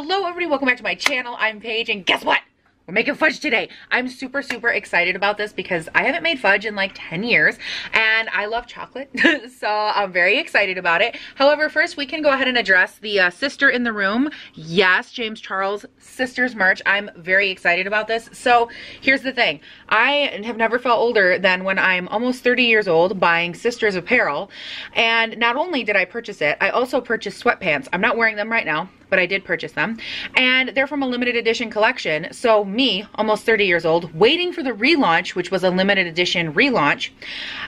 Hello everybody, welcome back to my channel. I'm Paige and guess what? We're making fudge today. I'm super, super excited about this because I haven't made fudge in like 10 years and I love chocolate. so I'm very excited about it. However, first we can go ahead and address the uh, sister in the room. Yes, James Charles Sisters merch. I'm very excited about this. So here's the thing. I have never felt older than when I'm almost 30 years old buying Sisters apparel. And not only did I purchase it, I also purchased sweatpants. I'm not wearing them right now but I did purchase them. And they're from a limited edition collection. So me, almost 30 years old, waiting for the relaunch, which was a limited edition relaunch.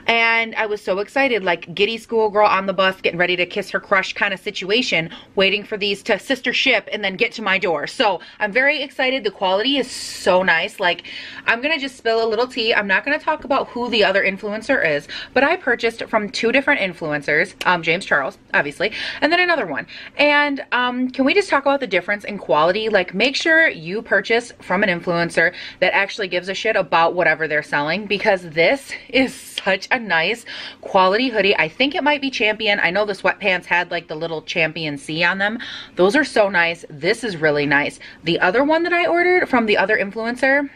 And I was so excited, like giddy schoolgirl on the bus, getting ready to kiss her crush kind of situation, waiting for these to sister ship and then get to my door. So I'm very excited. The quality is so nice. Like I'm going to just spill a little tea. I'm not going to talk about who the other influencer is, but I purchased from two different influencers, um, James Charles, obviously, and then another one. And um, can we just talk about the difference in quality? Like make sure you purchase from an influencer that actually gives a shit about whatever they're selling because this is such a nice quality hoodie. I think it might be Champion. I know the sweatpants had like the little Champion C on them. Those are so nice. This is really nice. The other one that I ordered from the other influencer,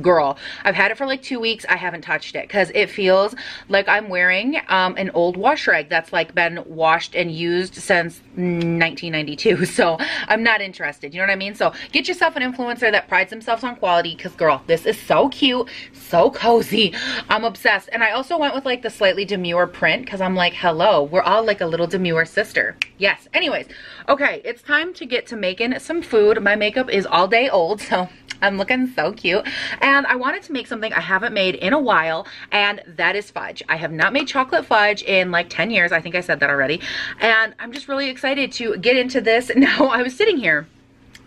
girl i've had it for like two weeks. I haven't touched it because it feels like i'm wearing um, an old wash rag that's like been washed and used since 1992 so i'm not interested. You know what i mean? So get yourself an influencer that prides themselves on quality because girl this is so cute so cozy. I'm obsessed. And i also went with like the slightly demure print because i'm like hello we're all like a little demure sister. Yes. Anyways okay it's time to get to making some food. My makeup is all day old so I'm looking so cute. And I wanted to make something I haven't made in a while, and that is fudge. I have not made chocolate fudge in like 10 years. I think I said that already. And I'm just really excited to get into this. Now, I was sitting here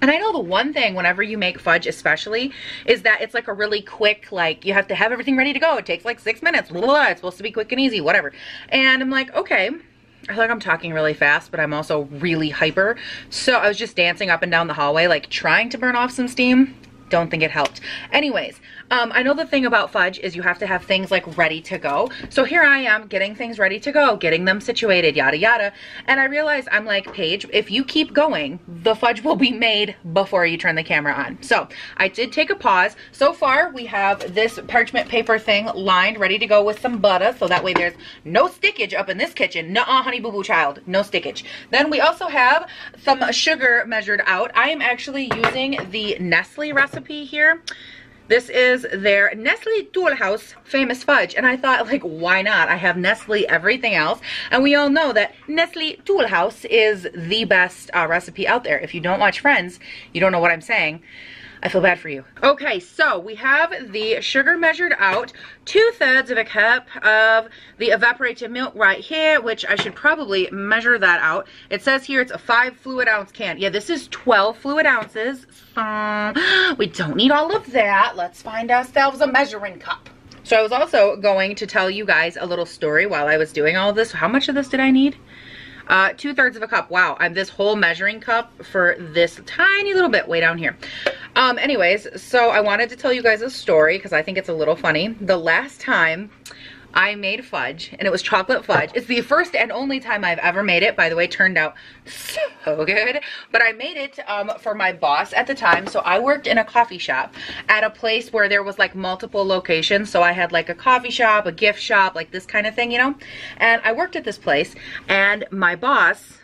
and I know the one thing whenever you make fudge especially is that it's like a really quick, like you have to have everything ready to go. It takes like six minutes. Blah, blah, blah. It's supposed to be quick and easy, whatever. And I'm like, okay, I feel like I'm talking really fast, but I'm also really hyper. So I was just dancing up and down the hallway, like trying to burn off some steam don't think it helped. Anyways, um, I know the thing about fudge is you have to have things like ready to go. So here I am getting things ready to go, getting them situated, yada yada. And I realize I'm like, Paige, if you keep going, the fudge will be made before you turn the camera on. So I did take a pause. So far we have this parchment paper thing lined, ready to go with some butter. So that way there's no stickage up in this kitchen. Nuh-uh, honey boo boo child, no stickage. Then we also have some sugar measured out. I am actually using the Nestle recipe here. This is their Nestle Toll House famous fudge. And I thought, like, why not? I have Nestle everything else. And we all know that Nestle Tool House is the best uh, recipe out there. If you don't watch Friends, you don't know what I'm saying. I feel bad for you. Okay, so we have the sugar measured out, two thirds of a cup of the evaporated milk right here, which I should probably measure that out. It says here it's a five fluid ounce can. Yeah, this is 12 fluid ounces. So we don't need all of that. Let's find ourselves a measuring cup. So I was also going to tell you guys a little story while I was doing all this. How much of this did I need? Uh, two thirds of a cup. Wow, I'm this whole measuring cup for this tiny little bit way down here. Um, anyways, so I wanted to tell you guys a story because I think it's a little funny. The last time I made fudge and it was chocolate fudge. It's the first and only time I've ever made it. By the way, turned out so good. But I made it um, for my boss at the time. So I worked in a coffee shop at a place where there was like multiple locations. So I had like a coffee shop, a gift shop, like this kind of thing, you know? And I worked at this place and my boss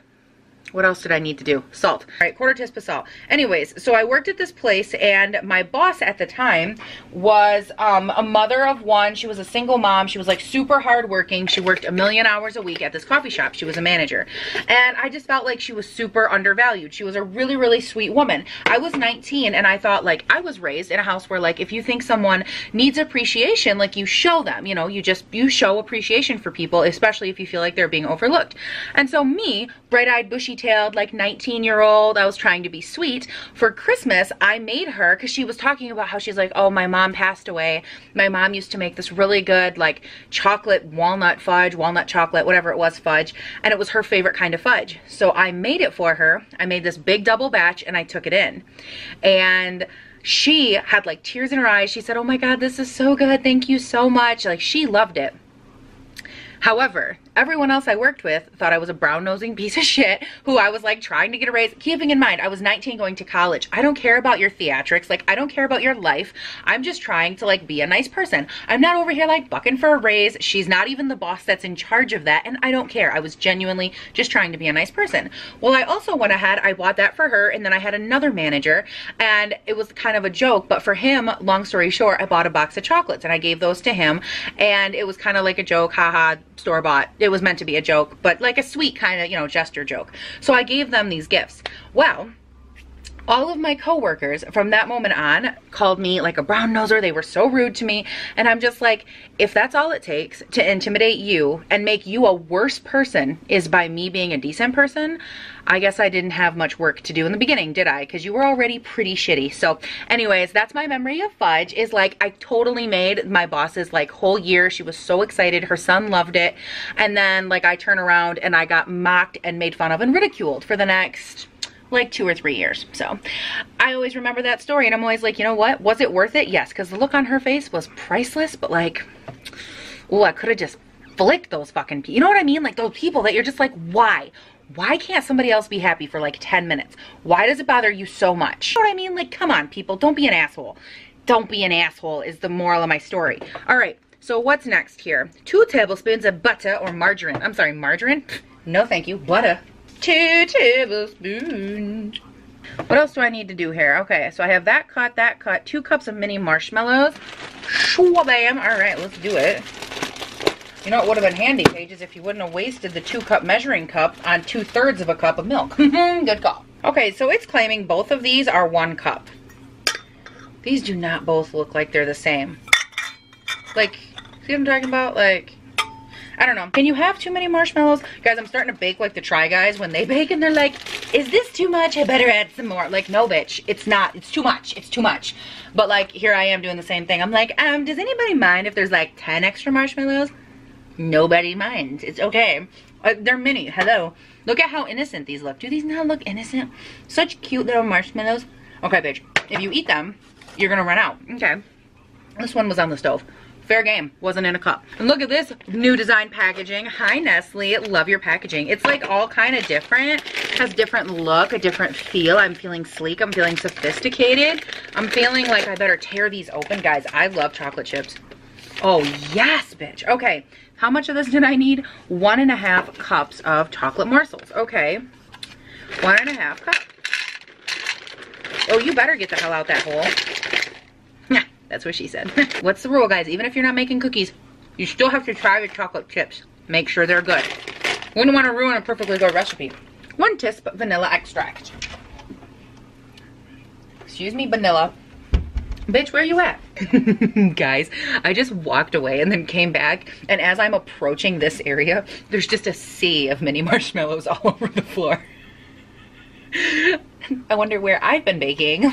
what else did I need to do? Salt. All right, quarter teaspoon salt. Anyways, so I worked at this place and my boss at the time was um, a mother of one. She was a single mom. She was like super hardworking. She worked a million hours a week at this coffee shop. She was a manager. And I just felt like she was super undervalued. She was a really, really sweet woman. I was 19 and I thought like I was raised in a house where like if you think someone needs appreciation, like you show them, you know, you just, you show appreciation for people, especially if you feel like they're being overlooked. And so me, bright-eyed, bushy like 19 year old. I was trying to be sweet. For Christmas, I made her, because she was talking about how she's like, oh, my mom passed away. My mom used to make this really good, like, chocolate walnut fudge, walnut chocolate, whatever it was, fudge. And it was her favorite kind of fudge. So I made it for her. I made this big double batch and I took it in. And she had like tears in her eyes. She said, oh my God, this is so good. Thank you so much. Like she loved it. However, everyone else I worked with thought I was a brown nosing piece of shit who I was like trying to get a raise. Keeping in mind, I was 19 going to college. I don't care about your theatrics. Like, I don't care about your life. I'm just trying to like be a nice person. I'm not over here like bucking for a raise. She's not even the boss that's in charge of that. And I don't care. I was genuinely just trying to be a nice person. Well, I also went ahead, I bought that for her. And then I had another manager and it was kind of a joke. But for him, long story short, I bought a box of chocolates and I gave those to him. And it was kind of like a joke, haha, store bought. It was meant to be a joke, but like a sweet kind of, you know, gesture joke. So I gave them these gifts. Well, all of my coworkers from that moment on called me like a brown noser. They were so rude to me. And I'm just like, if that's all it takes to intimidate you and make you a worse person is by me being a decent person, I guess I didn't have much work to do in the beginning, did I? Because you were already pretty shitty. So anyways, that's my memory of fudge is like, I totally made my boss's like whole year. She was so excited. Her son loved it. And then like I turn around and I got mocked and made fun of and ridiculed for the next like two or three years. So I always remember that story and I'm always like, you know what? Was it worth it? Yes, because the look on her face was priceless, but like, oh, I could have just flicked those fucking people. You know what I mean? Like those people that you're just like, why? Why can't somebody else be happy for like 10 minutes? Why does it bother you so much? You know what I mean? Like, come on, people. Don't be an asshole. Don't be an asshole is the moral of my story. All right. So what's next here? Two tablespoons of butter or margarine. I'm sorry, margarine? No, thank you. Butter two tablespoons. What else do I need to do here? Okay, so I have that cut, that cut, two cups of mini marshmallows. Shwabam. All right, let's do it. You know, it would have been handy, Pages, if you wouldn't have wasted the two cup measuring cup on two thirds of a cup of milk. Good call. Okay, so it's claiming both of these are one cup. These do not both look like they're the same. Like, see what I'm talking about? Like, I don't know. Can you have too many marshmallows? Guys, I'm starting to bake like the Try Guys when they bake and they're like, is this too much? I better add some more. Like, no, bitch. It's not. It's too much. It's too much. But like, here I am doing the same thing. I'm like, um, does anybody mind if there's like 10 extra marshmallows? Nobody minds. It's okay. Uh, they're mini. Hello. Look at how innocent these look. Do these not look innocent? Such cute little marshmallows. Okay, bitch. If you eat them, you're gonna run out. Okay. This one was on the stove. Fair game, wasn't in a cup. And look at this new design packaging. Hi Nestle, love your packaging. It's like all kind of different, has different look, a different feel. I'm feeling sleek, I'm feeling sophisticated. I'm feeling like I better tear these open. Guys, I love chocolate chips. Oh yes, bitch. Okay, how much of this did I need? One and a half cups of chocolate morsels. Okay, one and a half cup. Oh, you better get the hell out that hole. That's what she said. What's the rule, guys? Even if you're not making cookies, you still have to try the chocolate chips. Make sure they're good. Wouldn't want to ruin a perfectly good recipe. One teaspoon vanilla extract. Excuse me, vanilla. Bitch, where are you at? Guys, I just walked away and then came back. And as I'm approaching this area, there's just a sea of mini marshmallows all over the floor. I wonder where I've been baking.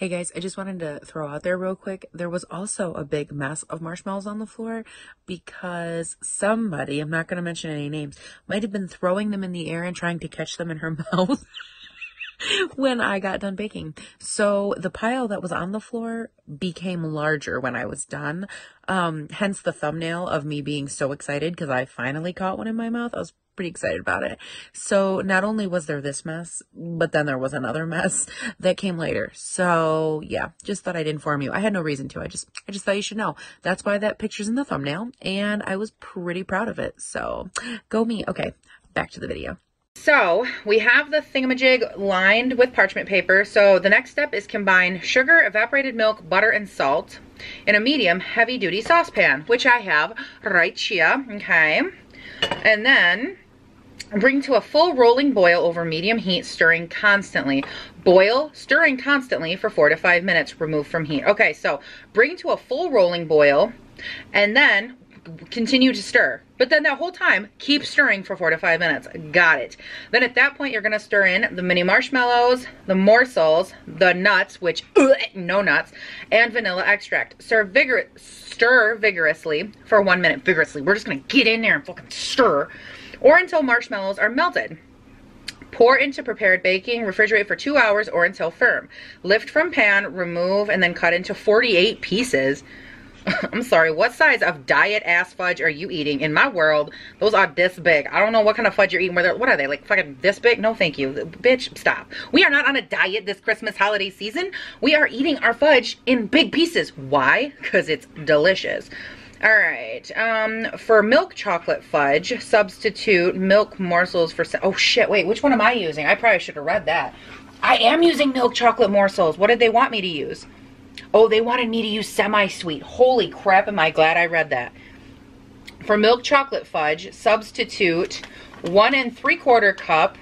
Hey guys, I just wanted to throw out there real quick. There was also a big mess of marshmallows on the floor because somebody, I'm not going to mention any names, might have been throwing them in the air and trying to catch them in her mouth when I got done baking. So the pile that was on the floor became larger when I was done. Um, hence the thumbnail of me being so excited because I finally caught one in my mouth. I was pretty excited about it. So not only was there this mess, but then there was another mess that came later. So yeah, just thought I'd inform you. I had no reason to. I just, I just thought you should know. That's why that picture's in the thumbnail and I was pretty proud of it. So go me. Okay, back to the video. So we have the thingamajig lined with parchment paper. So the next step is combine sugar, evaporated milk, butter, and salt in a medium heavy duty saucepan, which I have right here, okay? And then Bring to a full rolling boil over medium heat, stirring constantly. Boil, stirring constantly for four to five minutes, remove from heat. Okay, so bring to a full rolling boil and then continue to stir. But then that whole time, keep stirring for four to five minutes. Got it. Then at that point, you're gonna stir in the mini marshmallows, the morsels, the nuts, which, ugh, no nuts, and vanilla extract. Stir, vigor stir vigorously for one minute. Vigorously. We're just gonna get in there and fucking stir or until marshmallows are melted. Pour into prepared baking, refrigerate for two hours or until firm. Lift from pan, remove, and then cut into 48 pieces. I'm sorry, what size of diet ass fudge are you eating? In my world, those are this big. I don't know what kind of fudge you're eating. Whether What are they, like fucking this big? No, thank you. Bitch, stop. We are not on a diet this Christmas holiday season. We are eating our fudge in big pieces. Why? Because it's delicious. All right, um, for milk chocolate fudge, substitute milk morsels for, oh shit, wait, which one am I using? I probably should have read that. I am using milk chocolate morsels. What did they want me to use? Oh, they wanted me to use semi-sweet. Holy crap, am I glad I read that. For milk chocolate fudge, substitute one and three quarter cup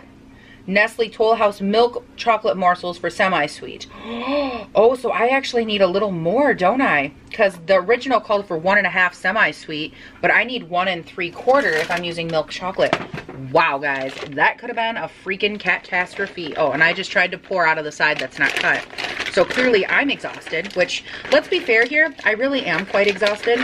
Nestle Toll House milk chocolate morsels for semi-sweet. Oh, so I actually need a little more, don't I? Because the original called for one and a half semi-sweet, but I need one and three quarter if I'm using milk chocolate. Wow, guys, that could have been a freaking catastrophe. Oh, and I just tried to pour out of the side that's not cut. So clearly I'm exhausted, which, let's be fair here, I really am quite exhausted.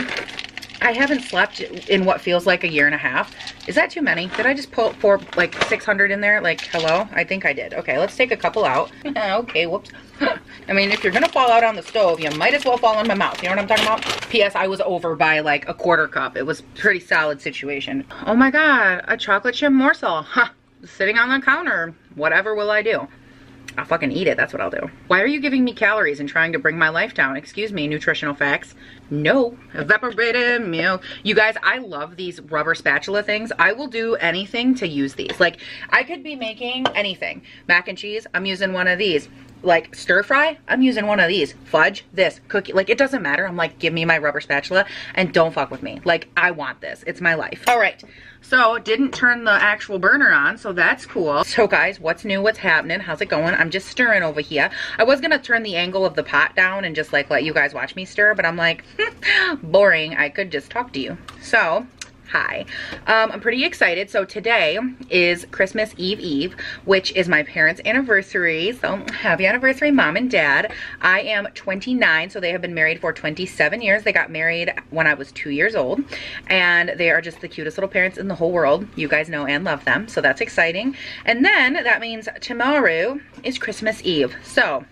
I haven't slept in what feels like a year and a half. Is that too many? Did I just pour, pour like 600 in there? Like, hello? I think I did. Okay, let's take a couple out. okay, whoops. I mean, if you're gonna fall out on the stove, you might as well fall in my mouth. You know what I'm talking about? P.S. I was over by like a quarter cup. It was pretty solid situation. Oh my God, a chocolate chip morsel. Huh, sitting on the counter. Whatever will I do? I'll fucking eat it. That's what I'll do. Why are you giving me calories and trying to bring my life down? Excuse me, nutritional facts. No. Evaporated milk. You guys, I love these rubber spatula things. I will do anything to use these. Like, I could be making anything. Mac and cheese, I'm using one of these like stir fry, I'm using one of these. Fudge, this, cookie, like it doesn't matter. I'm like, give me my rubber spatula and don't fuck with me. Like I want this, it's my life. All right, so didn't turn the actual burner on, so that's cool. So guys, what's new, what's happening? How's it going? I'm just stirring over here. I was gonna turn the angle of the pot down and just like let you guys watch me stir, but I'm like, boring. I could just talk to you. So hi. Um, I'm pretty excited. So today is Christmas Eve Eve, which is my parents' anniversary. So happy anniversary, mom and dad. I am 29, so they have been married for 27 years. They got married when I was two years old, and they are just the cutest little parents in the whole world. You guys know and love them, so that's exciting. And then that means tomorrow is Christmas Eve. So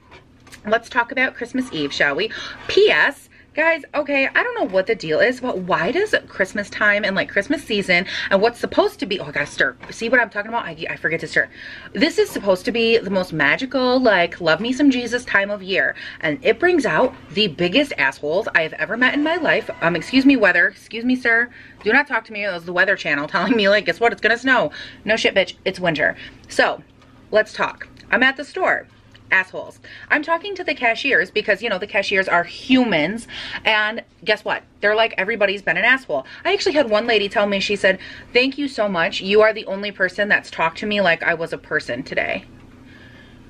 let's talk about Christmas Eve, shall we? P.S. Guys, okay, I don't know what the deal is, but why does Christmas time and like Christmas season and what's supposed to be, oh, I gotta stir. See what I'm talking about? I, I forget to stir. This is supposed to be the most magical, like, love me some Jesus time of year. And it brings out the biggest assholes I have ever met in my life. Um, excuse me, weather. Excuse me, sir. Do not talk to me. That was the weather channel telling me, like, guess what? It's gonna snow. No shit, bitch. It's winter. So, let's talk. I'm at the store assholes. I'm talking to the cashiers because, you know, the cashiers are humans. And guess what? They're like, everybody's been an asshole. I actually had one lady tell me, she said, thank you so much. You are the only person that's talked to me like I was a person today.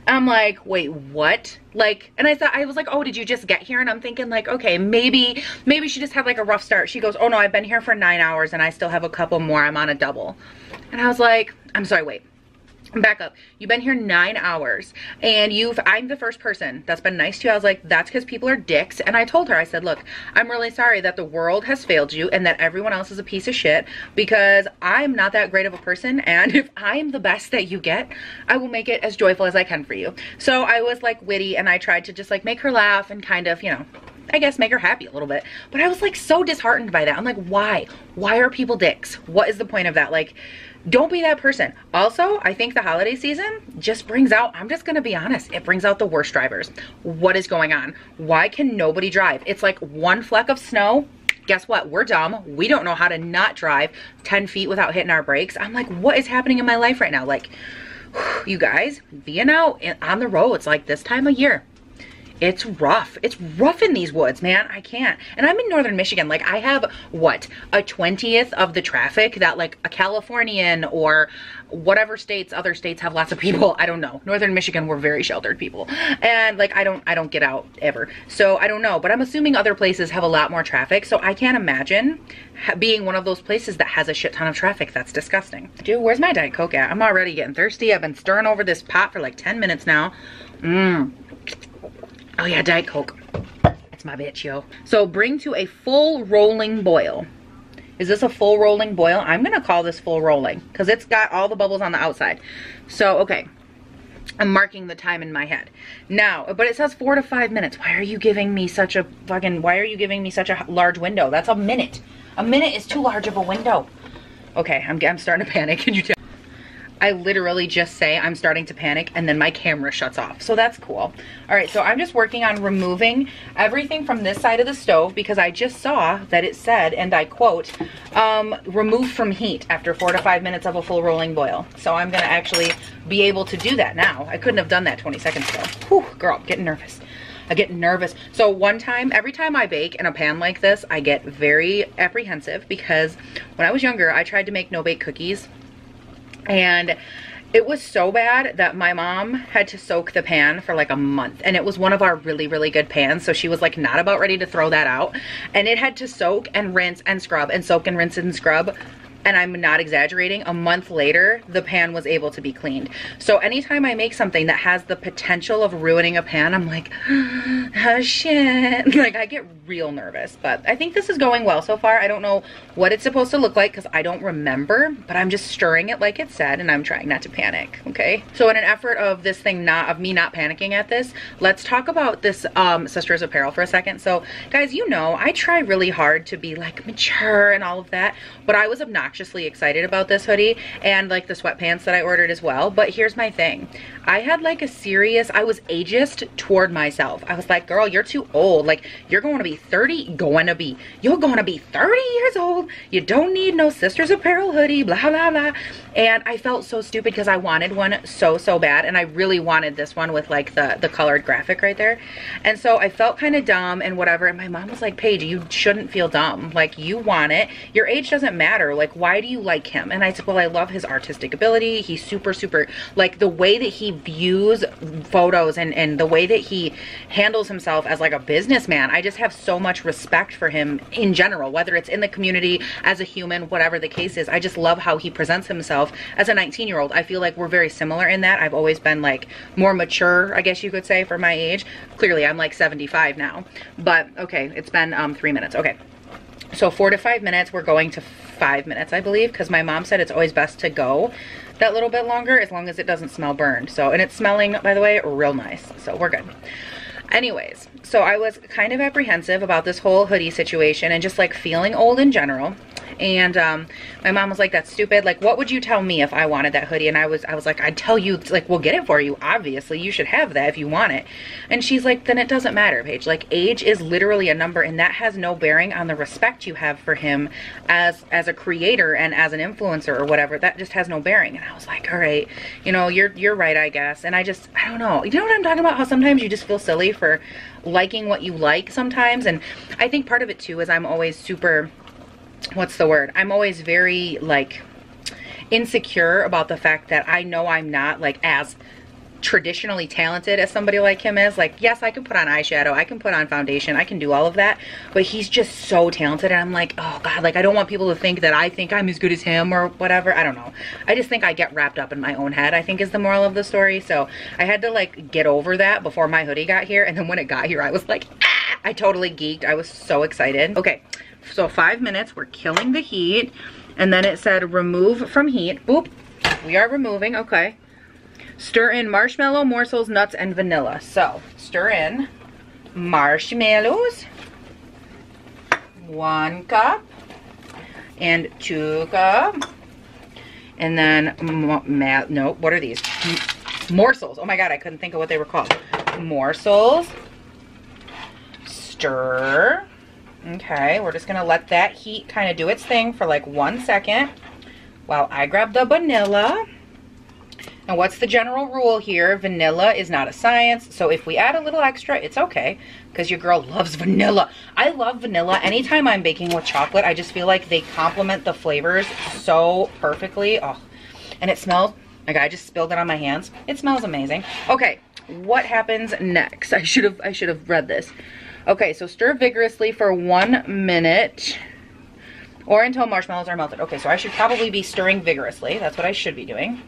I'm like, wait, what? Like, and I thought, I was like, oh, did you just get here? And I'm thinking like, okay, maybe, maybe she just had like a rough start. She goes, oh no, I've been here for nine hours and I still have a couple more. I'm on a double. And I was like, I'm sorry, wait back up you've been here nine hours and you've i'm the first person that's been nice to you i was like that's because people are dicks and i told her i said look i'm really sorry that the world has failed you and that everyone else is a piece of shit because i'm not that great of a person and if i'm the best that you get i will make it as joyful as i can for you so i was like witty and i tried to just like make her laugh and kind of you know I guess make her happy a little bit. But I was like so disheartened by that. I'm like, why? Why are people dicks? What is the point of that? Like, don't be that person. Also, I think the holiday season just brings out, I'm just gonna be honest, it brings out the worst drivers. What is going on? Why can nobody drive? It's like one fleck of snow, guess what? We're dumb. We don't know how to not drive 10 feet without hitting our brakes. I'm like, what is happening in my life right now? Like, you guys, being out on the roads like this time of year, it's rough. It's rough in these woods, man. I can't. And I'm in northern Michigan. Like I have what? A 20th of the traffic that like a Californian or whatever states, other states have lots of people. I don't know. Northern Michigan, we're very sheltered people. And like I don't I don't get out ever. So I don't know, but I'm assuming other places have a lot more traffic. So I can't imagine being one of those places that has a shit ton of traffic. That's disgusting. Dude, where's my Diet Coke at? I'm already getting thirsty. I've been stirring over this pot for like 10 minutes now. Mmm. Oh yeah, Diet Coke. That's my bitch, yo. So bring to a full rolling boil. Is this a full rolling boil? I'm gonna call this full rolling because it's got all the bubbles on the outside. So, okay. I'm marking the time in my head. Now, but it says four to five minutes. Why are you giving me such a fucking, why are you giving me such a large window? That's a minute. A minute is too large of a window. Okay, I'm, I'm starting to panic. Can you tell? I literally just say I'm starting to panic and then my camera shuts off. So that's cool. All right, so I'm just working on removing everything from this side of the stove because I just saw that it said, and I quote, um, remove from heat after four to five minutes of a full rolling boil. So I'm gonna actually be able to do that now. I couldn't have done that 20 seconds ago. Whew, girl, I'm getting nervous. I get nervous. So one time, every time I bake in a pan like this, I get very apprehensive because when I was younger, I tried to make no-bake cookies and it was so bad that my mom had to soak the pan for like a month. And it was one of our really really good pans so she was like not about ready to throw that out. And it had to soak and rinse and scrub and soak and rinse and scrub and I'm not exaggerating, a month later, the pan was able to be cleaned. So anytime I make something that has the potential of ruining a pan, I'm like, oh shit. Like I get real nervous, but I think this is going well so far. I don't know what it's supposed to look like because I don't remember, but I'm just stirring it like it said and I'm trying not to panic, okay? So in an effort of this thing not, of me not panicking at this, let's talk about this um, Sisters Apparel for a second. So guys, you know, I try really hard to be like mature and all of that, but I was obnoxious obnoxiously excited about this hoodie and like the sweatpants that I ordered as well. But here's my thing. I had like a serious, I was ageist toward myself. I was like, girl, you're too old. Like you're going to be 30, going to be, you're going to be 30 years old. You don't need no Sisters Apparel hoodie, blah, blah, blah. And I felt so stupid because I wanted one so, so bad. And I really wanted this one with like the, the colored graphic right there. And so I felt kind of dumb and whatever. And my mom was like, Paige, you shouldn't feel dumb. Like you want it. Your age doesn't matter. Like why do you like him? And I said, well, I love his artistic ability. He's super, super, like the way that he views photos and, and the way that he handles himself as like a businessman. I just have so much respect for him in general, whether it's in the community, as a human, whatever the case is. I just love how he presents himself as a 19 year old. I feel like we're very similar in that. I've always been like more mature, I guess you could say, for my age. Clearly, I'm like 75 now. But okay, it's been um, three minutes. Okay. So four to five minutes, we're going to five minutes, I believe, because my mom said it's always best to go that little bit longer as long as it doesn't smell burned. So, and it's smelling, by the way, real nice. So we're good. Anyways, so I was kind of apprehensive about this whole hoodie situation and just like feeling old in general. And um, my mom was like that's stupid. Like what would you tell me if i wanted that hoodie? And i was i was like i'd tell you like we'll get it for you. Obviously you should have that if you want it. And she's like then it doesn't matter paige. Like age is literally a number and that has no bearing on the respect you have for him as as a creator and as an influencer or whatever. That just has no bearing. And i was like all right. You know you're you're right i guess. And i just i don't know. You know what i'm talking about? How sometimes you just feel silly for liking what you like sometimes and i think part of it too is i'm always super what's the word? I'm always very like insecure about the fact that I know I'm not like as traditionally talented as somebody like him is. Like, yes, I can put on eyeshadow, I can put on foundation, I can do all of that, but he's just so talented. And I'm like, oh God, like I don't want people to think that I think I'm as good as him or whatever. I don't know. I just think I get wrapped up in my own head, I think is the moral of the story. So I had to like get over that before my hoodie got here. And then when it got here, I was like, ah! I totally geeked. I was so excited. Okay, so five minutes, we're killing the heat. And then it said remove from heat. Boop, we are removing, okay. Stir in marshmallow, morsels, nuts, and vanilla. So stir in marshmallows, one cup, and two cup. And then, no, what are these? Morsels. Oh my God, I couldn't think of what they were called. Morsels. Stir. Okay, we're just gonna let that heat kind of do its thing for like one second while I grab the vanilla. Now what's the general rule here? Vanilla is not a science, so if we add a little extra, it's okay, because your girl loves vanilla. I love vanilla. Anytime I'm baking with chocolate, I just feel like they complement the flavors so perfectly. Oh, and it smells, like I just spilled it on my hands. It smells amazing. Okay, what happens next? I should have I should have read this. Okay, so stir vigorously for one minute or until marshmallows are melted. Okay, so I should probably be stirring vigorously. That's what I should be doing.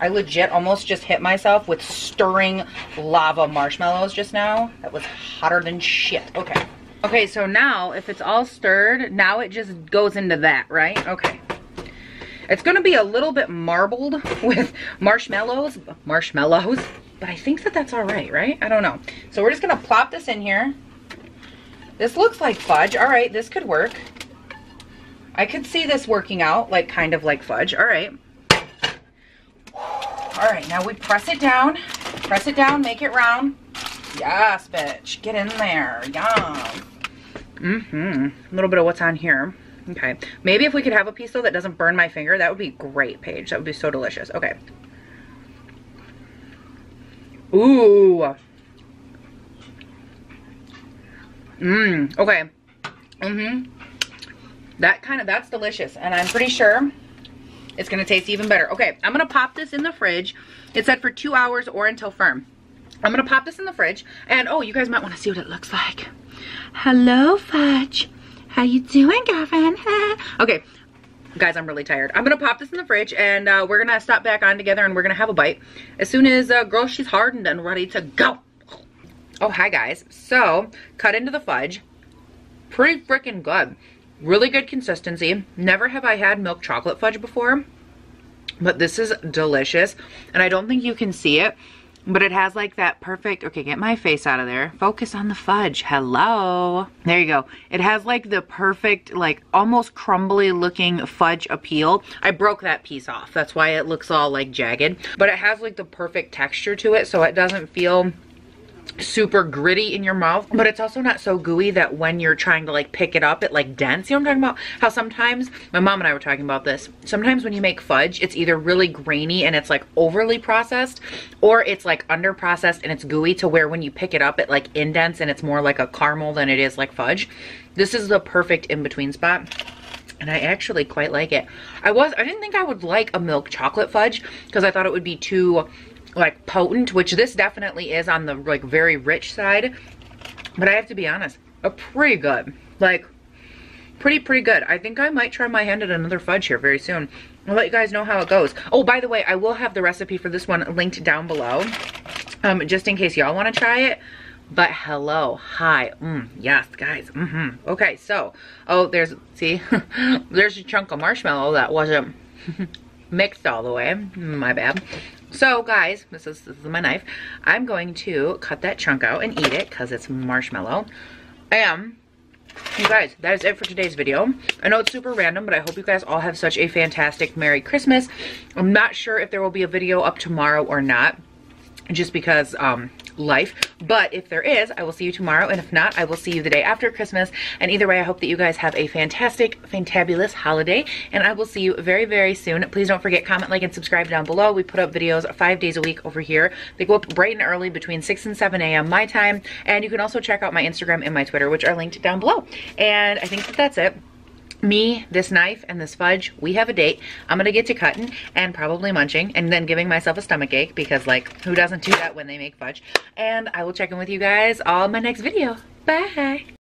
I legit almost just hit myself with stirring lava marshmallows just now. That was hotter than shit. Okay. Okay, so now if it's all stirred, now it just goes into that, right? Okay. It's gonna be a little bit marbled with marshmallows, marshmallows, but I think that that's all right, right? I don't know. So we're just gonna plop this in here. This looks like fudge. All right, this could work. I could see this working out, like kind of like fudge. All right. All right, now we press it down. Press it down, make it round. Yes, bitch. Get in there. Yum. Mm-hmm. A little bit of what's on here. Okay. Maybe if we could have a piece though that doesn't burn my finger, that would be great, Paige. That would be so delicious. Okay. Ooh. Mmm. Okay. Mm-hmm. That kind of, that's delicious. And I'm pretty sure it's to taste even better. Okay, I'm to pop this in the fridge. It said for two hours or until firm. I'm to pop this in the fridge. And, oh, you guys might want to see what it looks like. Hello, Fudge. How you doing, girlfriend? okay, guys, I'm really tired. I'm to pop this in the fridge, and uh, we're to stop back on together, and we're to have a bite. As soon as uh, girl, she's hardened and ready to go. Oh, hi, guys. So, cut into the fudge. Pretty freaking good. Really good consistency. Never have I had milk chocolate fudge before, but this is delicious. And I don't think you can see it, but it has like that perfect, okay, get my face out of there. Focus on the fudge, hello. There you go. It has like the perfect, like almost crumbly looking fudge appeal. I broke that piece off. That's why it looks all like jagged, but it has like the perfect texture to it. So it doesn't feel super gritty in your mouth but it's also not so gooey that when you're trying to like pick it up it like dents. You know what i'm talking about? How sometimes my mom and i were talking about this. Sometimes when you make fudge it's either really grainy and it's like overly processed or it's like under processed and it's gooey to where when you pick it up it like indents and it's more like a caramel than it is like fudge. This is the perfect in-between spot and I actually quite like it. I was, I didn't think I would like a milk chocolate fudge because I thought it would be too like potent, which this definitely is on the like very rich side. But I have to be honest, a pretty good. Like pretty, pretty good. I think I might try my hand at another fudge here very soon. I'll let you guys know how it goes. Oh, by the way, I will have the recipe for this one linked down below. Um, just in case y'all want to try it. But hello, hi, mm, yes, guys, mm-hmm. Okay, so, oh, there's, see, there's a chunk of marshmallow that wasn't mixed all the way. My bad. So guys, this is, this is my knife. I'm going to cut that chunk out and eat it because it's marshmallow. And you guys, that is it for today's video. I know it's super random, but I hope you guys all have such a fantastic Merry Christmas. I'm not sure if there will be a video up tomorrow or not, just because um, life. But if there is, I will see you tomorrow. And if not, I will see you the day after Christmas. And either way, I hope that you guys have a fantastic, fantabulous holiday. And I will see you very, very soon. Please don't forget, comment, like, and subscribe down below. We put up videos five days a week over here. They go up bright and early between 6 and 7 a.m. my time. And you can also check out my Instagram and my Twitter, which are linked down below. And I think that that's it me, this knife, and this fudge, we have a date. I'm gonna get to cutting and probably munching and then giving myself a stomach ache because like who doesn't do that when they make fudge? And I will check in with you guys on my next video. Bye.